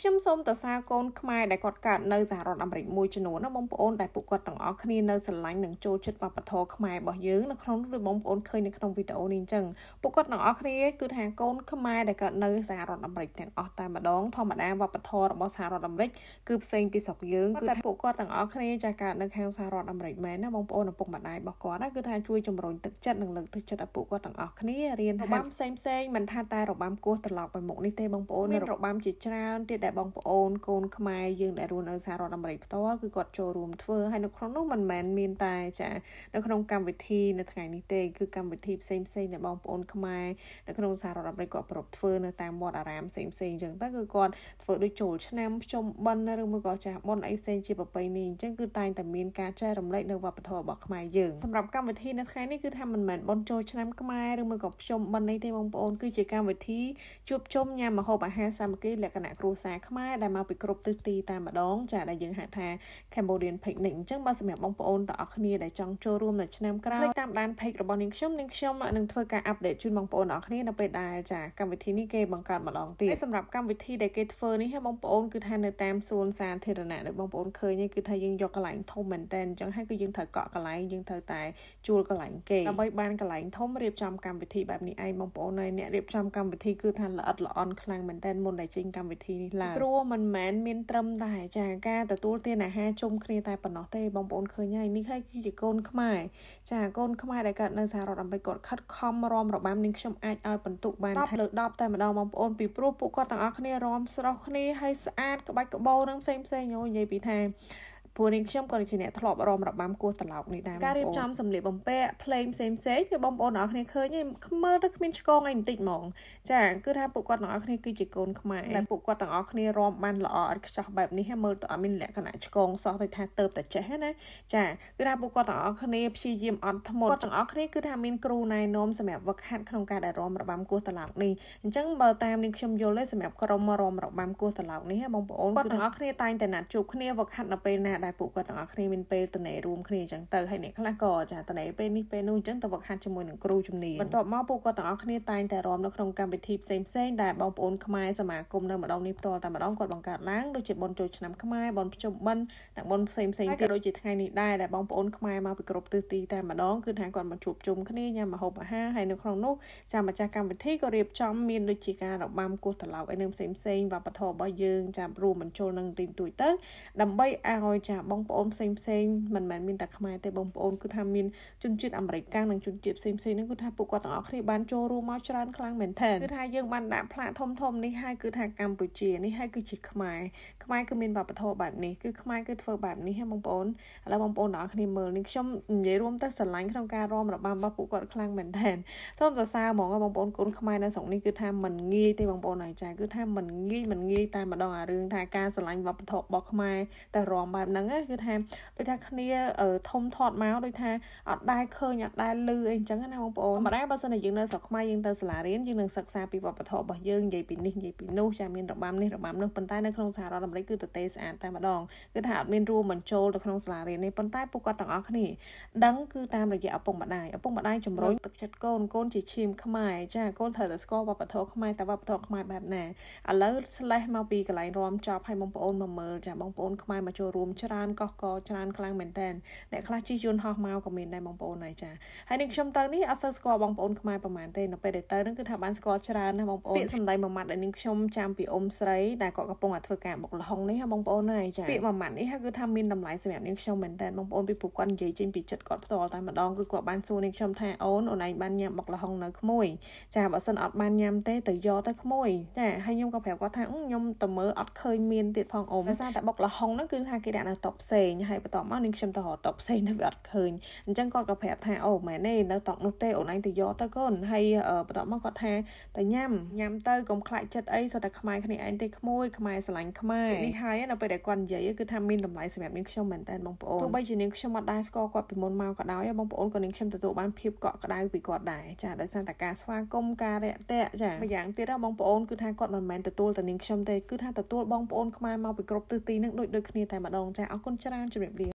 ខ្ញុំសូមទៅសារកូនខ្មែរដែលគាត់កើតនៅសហរដ្ឋអាមេរិកមួយចំនួនណាបងប្អូនដែលពួកគាត់ទាំងអស់គ្នានៅស្រឡាញ់និងចូលចិត្តវប្បធម៌ខ្មែររបស់យើងនៅក្នុងឬបងប្អូនឃើញនៅក្នុងវីដេអូនេះអញ្ចឹងពួកគាត់ទាំងអស់គ្នាគឺថាកូនខ្មែរដែលកើតនៅសហរដ្ឋអាមេរិកទាំងអស់តែម្ដងធម្មតាវប្បធម៌របស់សហរដ្ឋអាមេរិកគឺផ្សេងពីស្រុកយើងគឺតែពួកគាត់ទាំងអស់គ្នាចាកើតនៅខាងសហរដ្ឋអាមេរិកមែនណាបងប្អូនឪពុកម្ដាយរបស់គាត់គឺថាជួយជំរុញទឹកចិត្តនិងលើកទឹកចិត្តឲ្យពួកគាត់ទាំងអស់គ្នារៀនរបាំផ្សេងផ្សេងមិនថាតែរបាំគោះត្រឡប់ទៅមុខនេះទេបងប្អូនមានរបាំជាច្រើនទៀតដែលបងប្អូនកូនខ្មែរយើងដែលរស់នៅសហរដ្ឋអាមេរិកផ្ទាល់គឺគាត់ចូលរួមធ្វើហើយនៅក្នុងនោះមិនមែនមានតែចានៅក្នុងកម្មវិធីនៅថ្ងៃនេះទេគឺកម្មវិធីផ្សេងផ្សេងដែលបងប្អូនខ្មែរនៅក្នុងសហរដ្ឋអាមេរិកគាត់ប្រពធ្វើនៅតាមវត្តអារាមផ្សេងផ្សេងអញ្ចឹងទៅគឺគាត់ធ្វើដូចចូលឆ្នាំភ្ជុំបិណ្ឌឬមួយក៏ចាស់បន់អីផ្សេងជាប្រពៃណីអញ្ចឹងគឺតែងតែមានការចែករំលែកនៅវប្បធម៌របស់ខ្មែរយើងសម្រាប់កម្មវិធីនៅថ្ងៃនេះគឺថាមិនមែនបន់ចូលឆ្នាំខ្មែរឬមួយក៏ភ្ជុំបិណ្ឌអីទេបងប្អូនគឺជាកម្មវិធីជួបជុំញ៉ាំម្ហូបអាហារសាមគ្គីលក្ខណៈគ្រួសារខ្មែរដែលមកពីគ្រប់ទិសទីតែម្ដងចាដែលយើងហៅថា Cambodian Picnic អញ្ចឹងបើសម្រាប់បងប្អូនទាំងអស់គ្នាដែលចង់ចូលរួមនៅឆ្នាំក្រោយតាមដាន page របស់នាងខ្ញុំនាងខ្ញុំនឹងធ្វើការ update ជូនបងប្អូនទាំងអស់គ្នានៅពេលដែលចាកម្មវិធីនេះគេបង្កើតម្ដងទៀតហើយសម្រាប់កម្មវិធីដែលគេធ្វើនេះបងប្អូនគឺថានៅតាមសួនសាធារណៈដែលបងប្អូនឃើញគឺថាយើងយកកន្លែងធំមែនតើអញ្ចឹងហើយគឺយើងត្រូវកក់កន្លែងយើងត្រូវតែជួលកន្លែងគេដើម្បីបានកន្លែងធំរៀបចំកម្មវិធីបែបនេះឯងបងប្អូនហើយអ្នករៀបចំកម្មវិធីគឺថាល្អិតល្អន់ខ្លាំងមែនតើមុនដែលចេញកម្មវិធីនេះឡើងព្រោះមិនមែនមានត្រឹមតែចាការទទួលទានអាហារជុំគ្នាតែប៉ុណ្ណោះទេបងប្អូនឃើញហើយនេះហើយគឺជាកូនខ្មែរចាកូនខ្មែរដែលកើតនៅសហរដ្ឋអាមេរិកគាត់ខិតខំរំរបាំនឹងខ្ញុំអាចឲ្យបន្ទុកបាន10លើ10តែម្ដងបងប្អូនពីព្រោះពួកគាត់ទាំងអស់គ្នារំស្រស់គ្នាហើយស្អាតក្បាច់ក្បោនឹងផ្សេងផ្សេងយោនិយាយពីថា ព្រោះនាងខ្ញុំក៏ជាអ្នកធ្លាប់រំរបាំគោះត្រឡោកនេះដែរការរៀបចំសម្លៀកបំពាក់ភ្លេងផ្សេងផ្សេងគឺបងប្អូនទាំងអស់គ្នាឃើញឯងមើលទៅគ្មានឆ្កងអីបន្តិចហ្មងចាគឺថាពួកគាត់ទាំងអស់គ្នាគឺជាកូនខ្មែរដែលពួកគាត់ទាំងអស់គ្នារំបានល្អឥតខ្ចោះបែបនេះមើលទៅអត់មានលក្ខណៈឆ្កងសោះទៅថាទៅតែចេះណាចាគឺថាពួកគាត់ទាំងអស់គ្នាព្យាយាមអត់ធ្មត់គាត់ទាំងអស់គ្នាគឺថាមានគ្រូណែនាំសម្រាប់វឹកហាត់ក្នុងការដែលរំរបាំគោះត្រឡោកនេះអញ្ចឹងបើតាមនាងខ្ញុំយល់ទេសម្រាប់ក្រុមរំរបាំគោះត្រឡោកនេះបងប្អូនគាត់ទាំងអស់គ្នាតែងតែណាត់ជួបគ្នាវឹកហាត់នៅពេលណាដែលពួកគាត់ទាំងអស់គ្នាមានពេលតនេរួមគ្នាអញ្ចឹងទៅហើយអ្នកខ្លះក៏ចាតនេពេលនេះពេលនោះអញ្ចឹងទៅវឹកហាត់ជាមួយនឹងគ្រូជំនាញបន្ទាប់មកពួកគាត់ទាំងអស់គ្នាតែងតែរួមនៅក្នុងកម្មវិធីផ្សេងផ្សេងដែលបងប្អូនខ្មែរសមាគមនៅម្ដងនេះផ្ទាល់តែម្ដងគាត់បង្កើតឡើងដូចជាបុណ្យចូលឆ្នាំខ្មែរបុណ្យភ្ជុំបិណ្ឌនិងបុណ្យផ្សេងផ្សេងទៀតដូចជាថ្ងៃនេះដែរដែលបងប្អូនខ្មែរមកពីគ្រប់ទិសទីតែម្ដងគឺថាគាត់មកជួបជុំគ្នាញ៉ាំម្ហូបអាហារហើយនៅក្នុងនោះចាំម្ចាស់កម្មវិធីក៏រៀបចំមានដូចជាការរបាំគោះត្រឡោកអីនឹងផ្សេងផ្សេងវប្បធម៌របស់យើងចាំរួមបញ្ចូលនឹងទីទួយទៅដើម្បីឲ្យចាបងប្អូនផ្សេងផ្សេងមិនមែនមានតែខ្មែរទេបងប្អូនគឺថាមានជនជាតិអាមេរិកកាំងនិងជនជាតិផ្សេងផ្សេងហ្នឹងគឺថាពួកគាត់ទាំងអស់គ្នាបានចូលរួមមកច្រើនខ្លាំងមែនទែនគឺថាយើងបានដាក់ផ្លាកធំធំនេះហើយគឺថាកម្ពុជានេះហើយគឺជាខ្មែរខ្មែរគឺមានវប្បធម៌បែបនេះគឺខ្មែរគឺធ្វើបែបនេះហ្នឹងបងប្អូនឥឡូវបងប្អូនទាំងអស់គ្នាមើលនេះខ្ញុំនិយាយរួមទៅស្រឡាញ់ក្នុងការរំរបាំរបស់ពួកគាត់ខ្លាំងមែនទែនសូមសរសើរហ្មងបងប្អូនកូនខ្មែរនៅស្រុកនេះគឺថាមិនងាយទេបងប្អូនហើយចាគឺថាមិនងាយមិនងាយតែម្ដងអារឿងថាការស្រឡាញ់វប្បធម៌របស់ខ្មែរតែរំបែបហ្នឹងគឺថាដូចថាគ្នាធំធាត់មកដូចថាអត់ដែលឃើញអត់ដែលឮអីអញ្ចឹងណាបងប្អូនម្ដងបើសិនជាយើងនៅស្រុកខ្មែរយើងទៅសាលារៀនយើងនឹងសិក្សាពីវប្បធម៌របស់យើងនិយាយពីនេះនិយាយពីនោះចាមានរបាំនេះរបាំនោះប៉ុន្តែនៅក្នុងសហរដ្ឋអាមេរិកគឺទៅទេស្អាតតែម្ដងគឺថាអត់មានរួមបញ្ចូលទៅក្នុងសាលារៀននេះប៉ុន្តែពួកគាត់ទាំងអស់គ្នាដឹងគឺតាមរយៈឪពុកម្ដាយឪពុកម្ដាយជំរុញទឹកចិត្តកូនកូនជាឈាមខ្មែរចាកូនត្រូវតែស្គាល់វប្បធម៌ខ្មែរតែវប្បធម៌ខ្មែរបែបណាឥឡូវស្លេះមកពីកន្លែងរំចប់ឲ្យបងប្អូនមកមើលចាបងប្អូនខ្មែរមកចូលរួមច្រើនកោះកច្រើនខ្លាំងមែនតើអ្នកខ្លះជិះយន្តហោះមកក៏មានដែរបងប្អូនហើយចាហើយនឹងខ្ញុំទៅនេះអត់សូវស្គាល់បងប្អូនខ្មែរប្រហែលទេនៅពេលដែលទៅនឹងគឺថាបានស្គាល់ច្រើនណាបងប្អូនពាក្យសម្ដីមួយម៉ាត់ដែលនឹងខ្ញុំចាំពីអ៊ំស្រីដែលគាត់កំពុងតែធ្វើការបុកលហុងនេះបងប្អូនហើយចាពាក្យមួយម៉ាត់នេះគឺថាមានតម្លៃសម្រាប់នាងខ្ញុំមែនតើបងប្អូនពីព្រោះគាត់និយាយចេញពីចិត្តគាត់ផ្ទាល់តែម្ដងគឺគាត់បានសួរនាងខ្ញុំថាអូនអូនឯងបានញ៉ាំបុកលហុងនៅក្មួយចាបើសិនអត់បានញ៉ាំទេទៅយកទៅក្មួយចាហើយខ្ញុំក៏ប្រាប់គាត់ថាខ្ញុំទៅមើលអត់ឃើញមានទៀតផងអ៊ំដោយសារតែបុកលហុងហ្នឹងគឺថាគេដាក់នៅតុផ្សេងហើយបន្ទាប់មកនាងខ្ញុំទៅរកតុផ្សេងទៅវាអត់ឃើញអញ្ចឹងគាត់ក៏ប្រាប់ថាអូមែនទេនៅតុនោះទេអូនឯងទៅយកទៅកូនហើយបន្ទាប់មកគាត់ថាទៅញ៉ាំញ៉ាំទៅកុំខ្លាចចិត្តអីសុទ្ធតែខ្មែរគ្នាឯងទេក្មួយខ្មែរស្រឡាញ់ខ្មែរនេះហើយនៅពេលដែលគាត់និយាយគឺថាមានតម្លៃសម្រាប់នាងខ្ញុំមែនតើបងប្អូនទោះបីជានាងខ្ញុំអត់ដែរស្គាល់គាត់ពីមុនមកក៏ដោយបងប្អូនក៏នាងខ្ញុំទទួលបានភាពកក់ក្ដៅពីគាត់ដែរចាដោយសារតែការស្វាគមន៍ការរាក់ទាក់ចាម្យ៉ាងទៀតបងប្អូនគឺថាគាត់មិនមែនទទួលតែនាងខ្ញុំទេគឺថាទទួលបងប្អូនខ្មែរមកពីគ្រប់ទិសទីនឹងដូចដូចគ្នាតែម្ដងចាអរគុណច្រើនជម្រាបលា